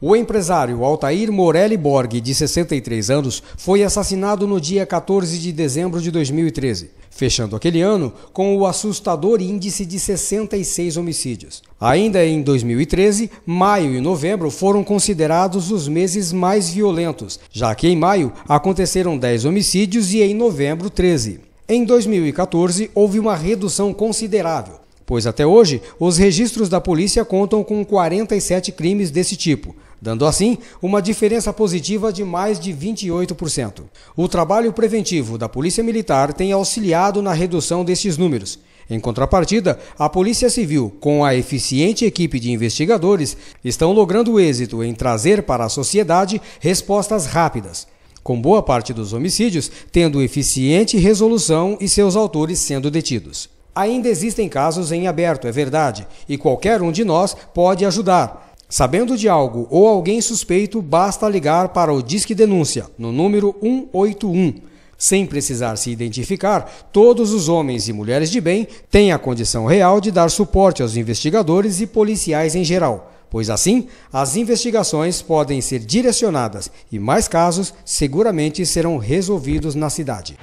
O empresário Altair Morelli Borg, de 63 anos, foi assassinado no dia 14 de dezembro de 2013, fechando aquele ano com o assustador índice de 66 homicídios. Ainda em 2013, maio e novembro foram considerados os meses mais violentos, já que em maio aconteceram 10 homicídios e em novembro 13. Em 2014, houve uma redução considerável, pois até hoje os registros da polícia contam com 47 crimes desse tipo dando assim uma diferença positiva de mais de 28%. O trabalho preventivo da Polícia Militar tem auxiliado na redução destes números. Em contrapartida, a Polícia Civil, com a eficiente equipe de investigadores, estão logrando êxito em trazer para a sociedade respostas rápidas, com boa parte dos homicídios tendo eficiente resolução e seus autores sendo detidos. Ainda existem casos em aberto, é verdade, e qualquer um de nós pode ajudar Sabendo de algo ou alguém suspeito, basta ligar para o Disque Denúncia, no número 181. Sem precisar se identificar, todos os homens e mulheres de bem têm a condição real de dar suporte aos investigadores e policiais em geral, pois assim as investigações podem ser direcionadas e mais casos seguramente serão resolvidos na cidade.